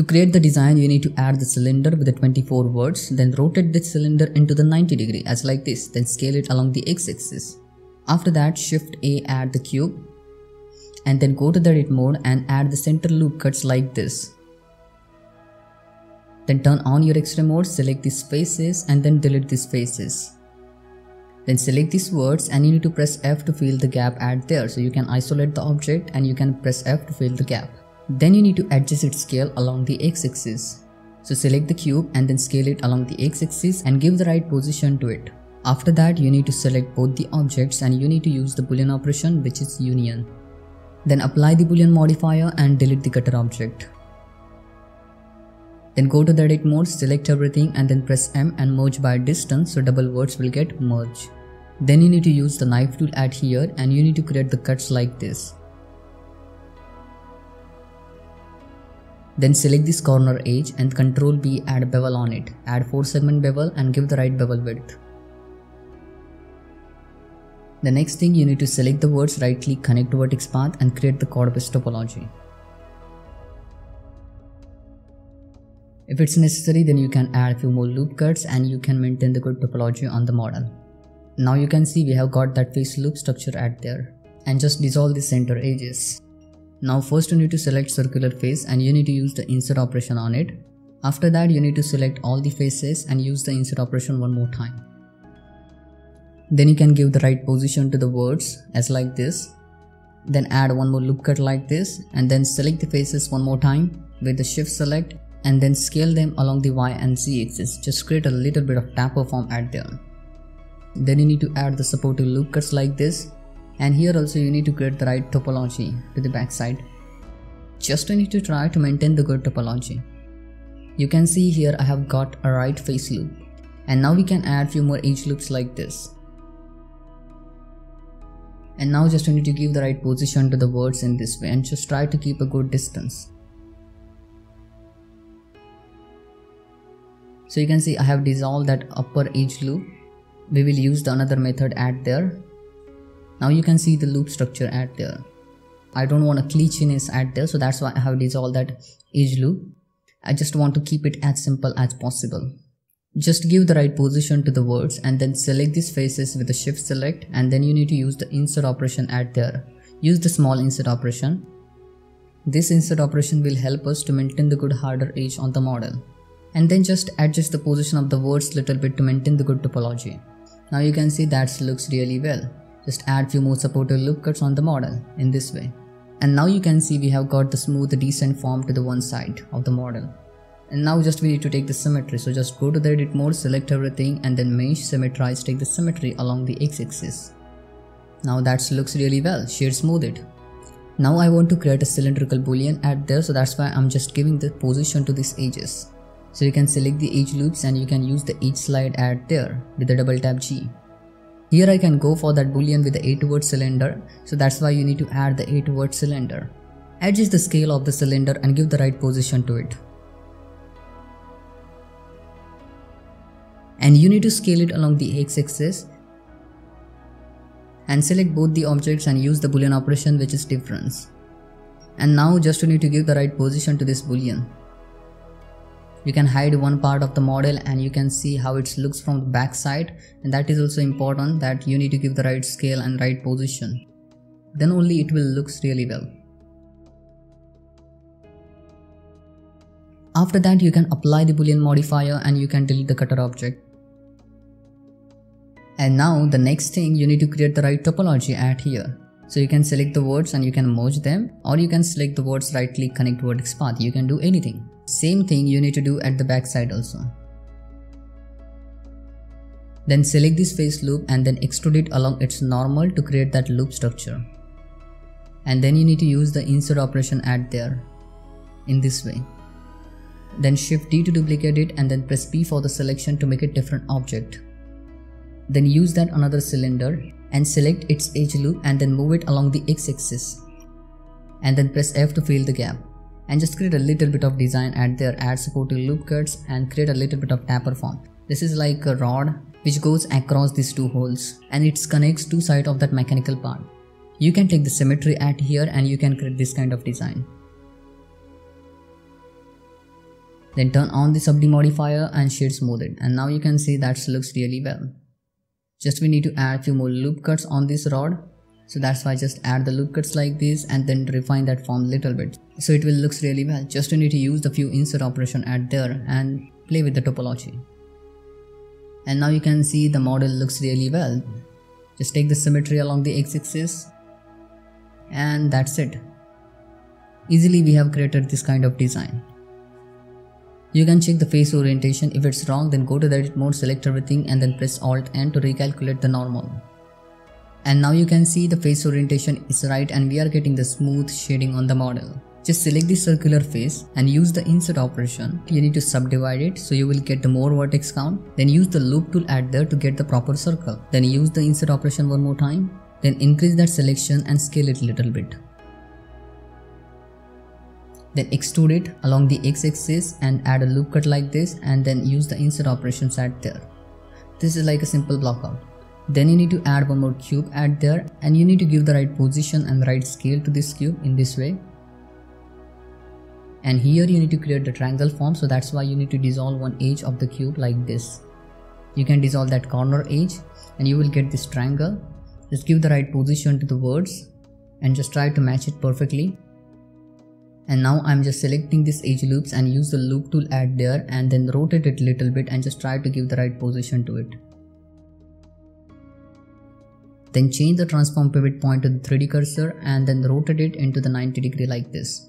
To create the design, you need to add the cylinder with the 24 verts, then rotate the cylinder into the 90 degree as like this, then scale it along the x-axis. After that, shift A add the cube, and then go to the edit mode and add the center loop cuts like this. Then turn on your X-ray mode, select these faces and then delete these faces. Then select these verts and you need to press F to fill the gap at there. So you can isolate the object and you can press F to fill the gap. Then you need to adjust its scale along the x-axis. So select the cube and then scale it along the x-axis and give the right position to it. After that you need to select both the objects and you need to use the boolean operation which is union. Then apply the boolean modifier and delete the cutter object. Then go to the edit mode, select everything and then press M and merge by distance so double verts will get merged. Then you need to use the knife tool at here and you need to create the cuts like this. Then select this corner edge and Ctrl B add bevel on it. Add 4 segment bevel and give the right bevel width. The next thing you need to select the verts right click connect vertex path and create the codpiece topology. If it's necessary then you can add a few more loop cuts and you can maintain the good topology on the model. Now you can see we have got that face loop structure at there and just dissolve the center edges. Now first you need to select circular face and you need to use the inset operation on it. After that you need to select all the faces and use the inset operation one more time. Then you can give the right position to the verts as like this. Then add one more loop cut like this and then select the faces one more time with the shift select and then scale them along the y and z axis. Just create a little bit of taper form at there. Then you need to add the supportive loop cuts like this and here also you need to create the right topology to the backside. Just you need to try to maintain the good topology. You can see here I have got a right face loop and now we can add few more edge loops like this and now just you need to give the right position to the verts in this way and just try to keep a good distance. So you can see I have dissolved that upper edge loop. We will use the another method add there. Now you can see the loop structure at there. I don't want a glitchiness at there so that's why I have dissolved that edge loop. I just want to keep it as simple as possible. Just give the right position to the verts and then select these faces with the shift select and then you need to use the inset operation at there. Use the small inset operation. This inset operation will help us to maintain the good harder edge on the model. And then just adjust the position of the verts little bit to maintain the good topology. Now you can see that looks really well. Just add few more supportive loop cuts on the model in this way. And now you can see we have got the smooth descent form to the one side of the model. And now just we need to take the symmetry. So just go to the edit mode select everything and then mesh symmetrize take the symmetry along the x-axis. Now that looks really well. Shade smooth it. Now I want to create a cylindrical boolean at there. So that's why I'm just giving the position to these edges. So you can select the edge loops and you can use the edge slide at there with the double tap G here I can go for that boolean with the 8 vert cylinder so that's why you need to add the 8 vert cylinder adjust the scale of the cylinder and give the right position to it and you need to scale it along the x-axis and select both the objects and use the boolean operation which is difference. And now just you need to give the right position to this boolean. You can hide one part of the model and you can see how it looks from the back side and that is also important that you need to give the right scale and right position. Then only it will looks really well. After that you can apply the boolean modifier and you can delete the cutter object. And now the next thing you need to create the right topology at here. So you can select the verts and you can merge them or you can select the verts right click connect vertex path. You can do anything. Same thing you need to do at the back side also. Then select this face loop and then extrude it along its normal to create that loop structure. And then you need to use the inset operation at there in this way. Then shift D to duplicate it and then press P for the selection to make it different object. Then use that another cylinder and select its edge loop and then move it along the x-axis. And then press F to fill the gap. And just create a little bit of design at there, add supporting loop cuts and create a little bit of taper form. This is like a rod which goes across these two holes and it connects two sides of that mechanical part. You can take the symmetry at here and you can create this kind of design. then turn on the subd modifier and shade smooth it and now you can see that looks really well just we need to add few more loop cuts on this rod so that's why I just add the loop cuts like this and then refine that form little bit. So it will looks really well. Just you need to use the few inset operation at there and play with the topology. And now you can see the model looks really well. Just take the symmetry along the x-axis and that's it. Easily we have created this kind of design. You can check the face orientation. If it's wrong, then go to the edit mode, select everything and then press Alt N to recalculate the normal. And now you can see the face orientation is right and we are getting the smooth shading on the model. Just select the circular face and use the inset operation. You need to subdivide it so you will get more vertex count. Then use the loop tool add there to get the proper circle. Then use the inset operation one more time. Then increase that selection and scale it a little bit. Then extrude it along the x-axis and add a loop cut like this and then use the inset operation at there. This is like a simple blockout. Then you need to add one more cube at there and you need to give the right position and the right scale to this cube in this way. And here you need to create the triangle form so that's why you need to dissolve one edge of the cube like this. You can dissolve that corner edge and you will get this triangle. Just give the right position to the verts and just try to match it perfectly and now I'm just selecting this edge loops and use the loop tool at there and then rotate it little bit and just try to give the right position to it. Then change the transform pivot point to the 3D cursor and then rotate it into the 90 degree like this.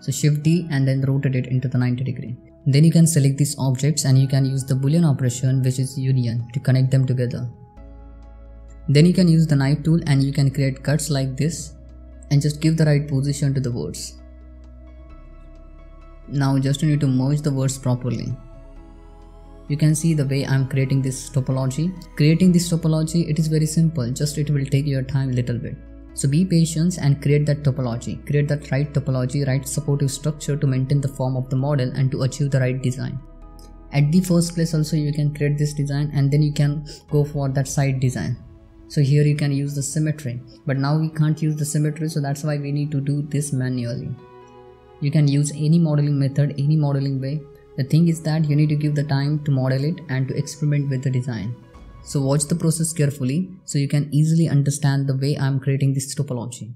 So shift D and then rotate it into the 90 degree. Then you can select these objects and you can use the boolean operation which is union to connect them together. Then you can use the knife tool and you can create cuts like this and just give the right position to the verts. Now just you need to merge the verts properly. You can see the way I'm creating this topology. Creating this topology, it is very simple, just it will take your time a little bit. So be patient and create that topology. Create that right topology, right supportive structure to maintain the form of the model and to achieve the right design. At the first place also you can create this design and then you can go for that side design. So here you can use the symmetry, but now we can't use the symmetry so that's why we need to do this manually. You can use any modeling method, any modeling way. The thing is that you need to give the time to model it and to experiment with the design. So watch the process carefully so you can easily understand the way I am creating this topology.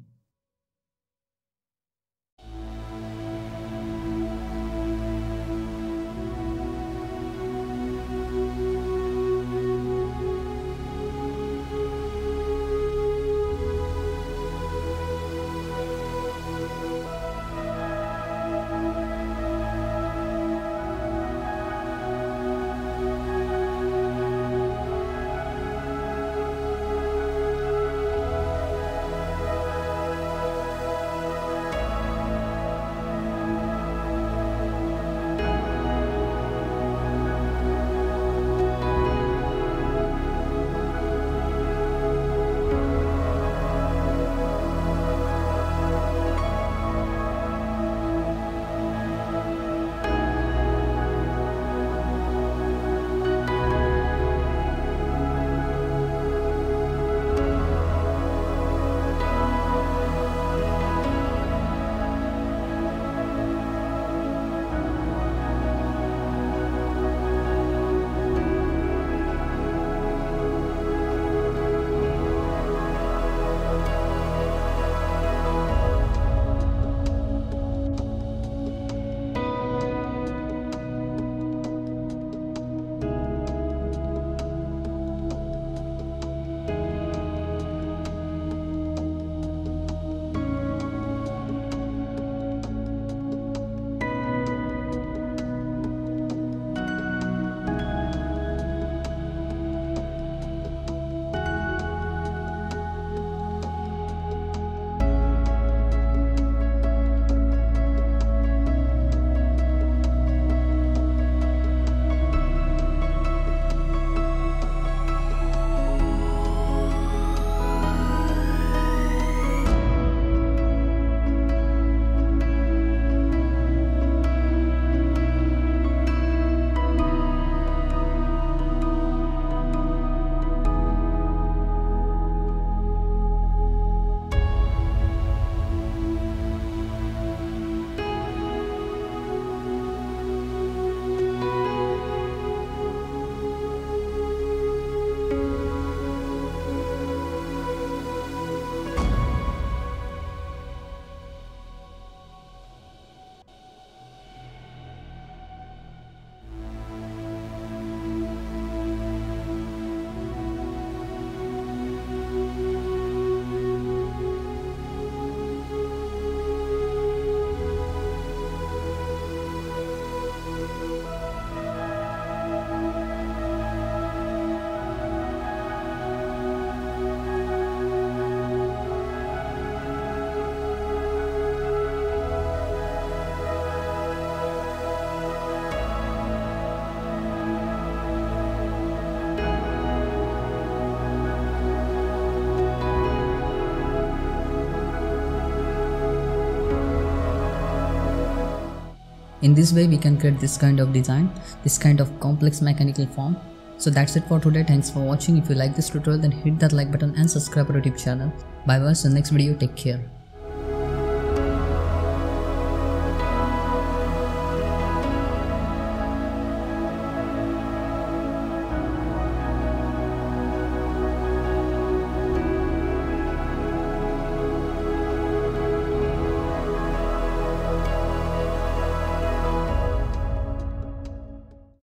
In this way we can create this kind of design this kind of complex mechanical form. So that's it for today. Thanks for watching. If you like this tutorial then hit that like button and subscribe to our youtube channel. Bye bye. You next video take care